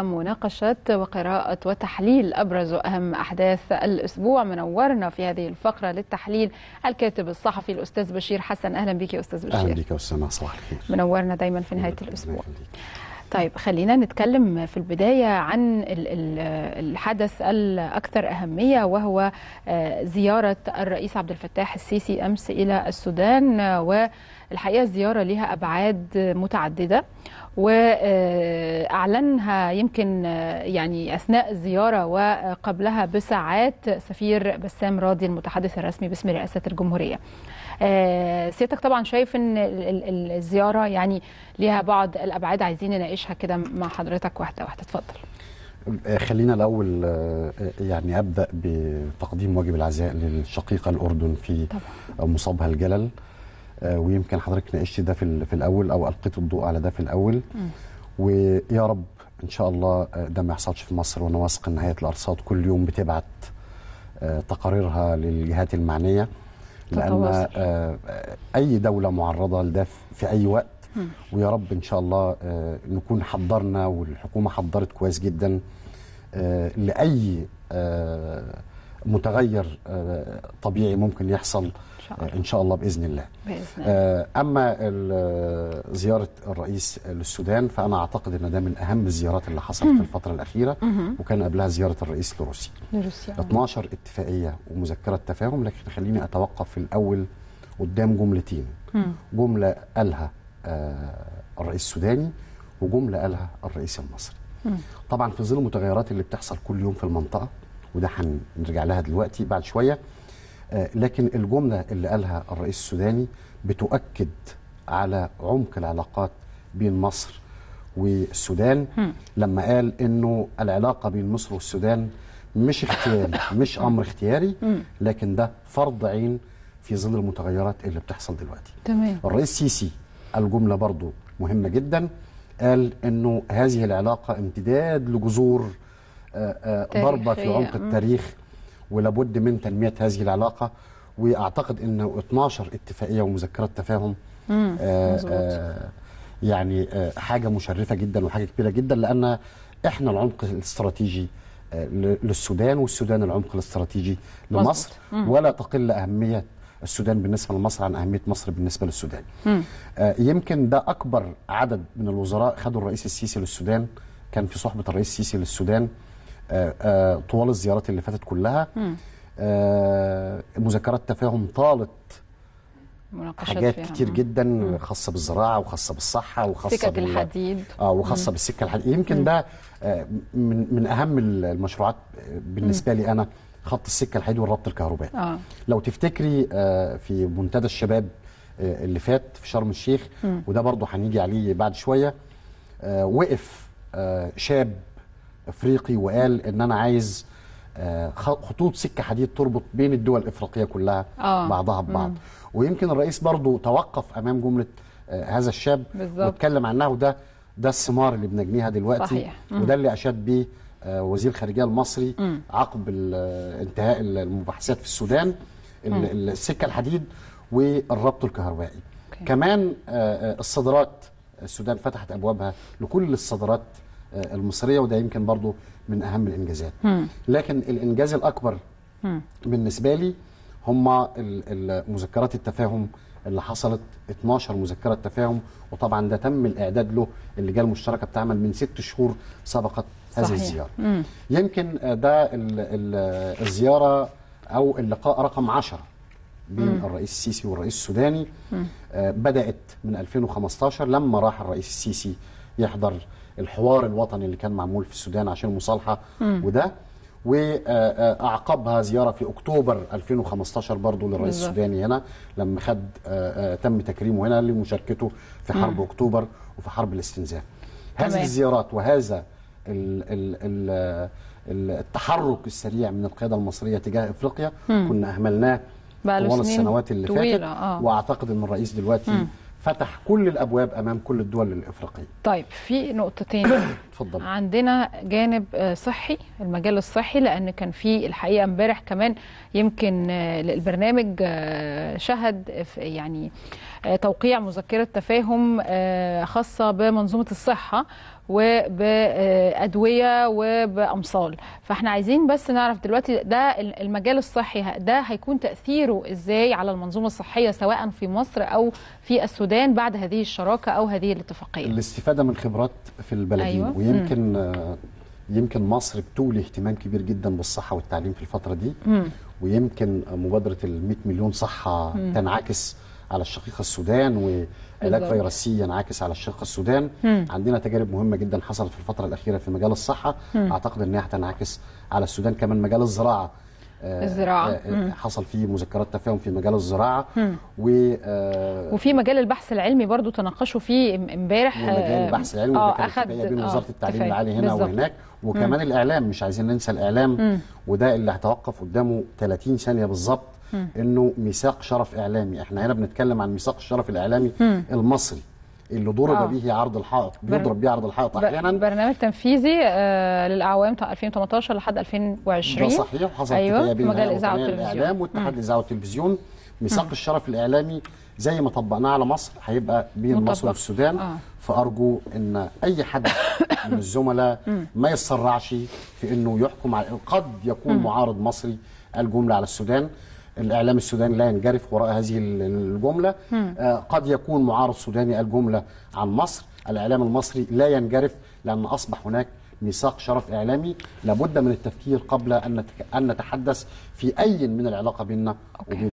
ومناقشة وقراءة وتحليل أبرز وأهم أحداث الأسبوع. منورنا في هذه الفقرة للتحليل الكاتب الصحفي الأستاذ بشير حسن. أهلا بك يا أستاذ بشير. أهلا بك يا أستاذ صباح الخير منورنا دايما في نهاية الأسبوع. طيب خلينا نتكلم في البداية عن ال- ال- الحدث الأكثر أهمية وهو آه، زيارة الرئيس عبد الفتاح السيسي أمس إلى السودان آه، والحقيقة الزيارة لها أبعاد متعددة وأعلنها يمكن يعني أثناء الزيارة وقبلها بساعات سفير بسام راضي المتحدث الرسمي باسم رئاسة الجمهورية. آه، سيادتك طبعا شايف إن ال- ال- الزيارة يعني ليها بعض الأبعاد عايزين نناقشها كده مع حضرتك واحدة واحدة. اتفضل. آه، خلينا الأول آه، يعني أبدأ بتقديم واجب العزاء للشقيقة الأردن في طبعا. مصابها الجلل. ويمكن حضرتك ناقشت ده في في الأول أو ألقيت الضوء على ده في الأول. ويا رب إن شاء الله آه، ده ما يحصلش في مصر وأنا واثق ان هيئه الأرصاد. كل يوم بتبعت آه، تقاريرها للجهات المعنية. لأن. آه، آه، أي دولة معرضة لده في أي وقت. ويا رب إن شاء الله آه، نكون حضرنا والحكومة حضرت كويس جدا آه، لأي آه، متغير آه، طبيعي ممكن يحصل إن شاء الله. آه، الله بإذن الله. بإذن الله. آه، أما ال- زيارة الرئيس للسودان فأنا أعتقد إن ده من أهم الزيارات اللي حصلت في الفترة الأخيرة وكان قبلها زيارة الرئيس لروسيا. لروسيا. 12 اتفاقية ومذكرة تفاهم لكن خليني أتوقف في الأول قدام جملتين. جملة قالها الرئيس السوداني وجملة قالها الرئيس المصري. طبعا في ظل المتغيرات اللي بتحصل كل يوم في المنطقة وده هنرجع لها دلوقتي بعد شوية. آه، لكن الجملة اللي قالها الرئيس السوداني بتؤكد على عمق العلاقات بين مصر والسودان. لما قال إنه العلاقة بين مصر والسودان مش اختياري مش أمر اختياري. لكن ده فرض عين في ظل المتغيرات اللي بتحصل دلوقتي. تمام. الرئيس سيسي الجملة برضو مهمة جدا. قال إنه هذه العلاقة امتداد لجذور آه، آه، ضربة في. عمق. التاريخ ولابد من تنمية هذه العلاقة وأعتقد انه 12 اتفاقية ومذكرات تفاهم مم. آه، يعني حاجة مشرفة جدا وحاجة كبيرة جدا لأن إحنا العمق الاستراتيجي للسودان والسودان العمق الاستراتيجي. لمصر مم. ولا تقل أهمية السودان بالنسبة لمصر عن أهمية مصر بالنسبة للسودان مم. يمكن ده أكبر عدد من الوزراء خدوا الرئيس السيسي للسودان كان في صحبة الرئيس السيسي للسودان طوال الزيارات اللي فاتت كلها مم. آه، مذكرات تفاهم طالت حاجات فيها. كتير مم. جدا خاصة بالزراعة وخاصة بالصحة وخاصة سكك بال- الحديد. آه وخاصة بالسكه الحديد. يمكن ده آه، من من أهم المشروعات آه، بالنسبة لي أنا خط السكه الحديد والربط الكهربائي. آه. لو تفتكري آه، في منتدى الشباب آه، اللي فات في شرم الشيخ وده برضه هنيجي عليه بعد شوية آه، وقف آه، شاب افريقي وقال ان أنا عايز آه، خطوط سكة حديد تربط بين الدول الافريقية كلها آه. بعضها ببعض ويمكن الرئيس برضه توقف امام جملة آه، هذا الشاب بالظبط. واتكلم عنها وده ده الثمار اللي بنجنيها دلوقتي صحيح. مم. وده اللي أشاد بيه آه، وزير الخارجية المصري مم. عقب انتهاء المباحثات في السودان ال- ال- السكة الحديد والربط الكهربائي. كمان الصادرات السودان فتحت أبوابها لكل الصادرات المصرية وده يمكن برضو من أهم الإنجازات مم. لكن الإنجاز الأكبر مم. بالنسبة لي هم مذكرات التفاهم اللي حصلت 12 مذكرة تفاهم وطبعا ده تم الإعداد له اللجان المشتركة بتعمل من ست شهور سبقت هذه. الزيارة مم. يمكن آه، ده ال- ال- الزيارة أو اللقاء رقم 10 بين الرئيس السيسي والرئيس السوداني آه، بدأت من 2015 لما راح الرئيس السيسي يحضر الحوار الوطني اللي كان معمول في السودان عشان المصالحة وده وأعقبها زيارة في أكتوبر 2015 برضه للرئيس بالظبط. السوداني هنا لما خد آه، آه، تم تكريمه هنا لمشاركته في حرب أكتوبر وفي حرب الاستنزاف هذه تمام. الزيارات وهذا ال ال ال ال التحرك السريع من القيادة المصرية تجاه إفريقيا كنا أهملناه طوال السنوات اللي فاتت آه. وأعتقد إن الرئيس دلوقتي فتح كل الأبواب أمام كل الدول الإفريقية. طيب في نقطتين اتفضل. عندنا جانب آه، صحي المجال الصحي لأن كان في الحقيقة امبارح كمان يمكن آه، البرنامج آه، شهد في- يعني آه، توقيع مذكرة تفاهم آه، خاصة بمنظومة الصحة وبادويه وبأمصال. فإحنا عايزين بس نعرف دلوقتي ده المجال الصحي ده هيكون تأثيره إزاي على المنظومة الصحية سواء في مصر أو في السودان؟ بعد هذه الشراكة أو هذه الاتفاقية الاستفادة من خبرات في البلدين أيوة. ويمكن يمكن مصر بتولي اهتمام كبير جدا بالصحة والتعليم في الفترة دي مم. ويمكن مبادرة ال 100 مليون صحة تنعكس على الشقيقه السودان وعلاج بالظبط. فيروس سي ينعكس على الشقيقه السودان مم. عندنا تجارب مهمة جدا حصلت في الفترة الأخيرة في مجال الصحة أعتقد ان هي هتنعكس على السودان كمان مجال الزراعة آه، الزراعة. آه، مم. حصل فيه مذكرات تفاهم في مجال الزراعة. و آه، وفي مجال البحث العلمي برضو تناقشوا فيه ام- امبارح ومجال آه، البحث العلمي آه اخد بين وزارة التعليم. العالي هنا بالظبط. وهناك. وكمان الإعلام مش عايزين ننسى الإعلام. وده اللي هتوقف قدامه 30 ثانية بالظبط إنه ميثاق شرف إعلامي. إحنا هنا بنتكلم عن ميثاق الشرف الإعلامي المصري. اللي ضرب آه. به عرض الحائط بيضرب به عرض الحائط أحيانا. برنامج تنفيذي آه للأعوام بتاع 2018 لحد 2020 ده صحيح وحصل أيوه اتفاقية في بين مجال الاذاعه والتلفزيون واتحاد الاذاعه والتلفزيون. ميثاق الشرف الإعلامي زي ما طبقناه على مصر هيبقى بين مطبق. مصر والسودان. آه. فأرجو إن أي حد من الزملاء ما يتسرعش في إنه يحكم على قد يكون معارض مصري الجملة على السودان. الإعلام السوداني لا ينجرف وراء هذه الجملة. آه قد يكون معارض سوداني الجملة عن مصر. الإعلام المصري لا ينجرف لأن أصبح هناك ميثاق شرف إعلامي. لابد من التفكير قبل أن نتحدث في أي من العلاقة بيننا وبين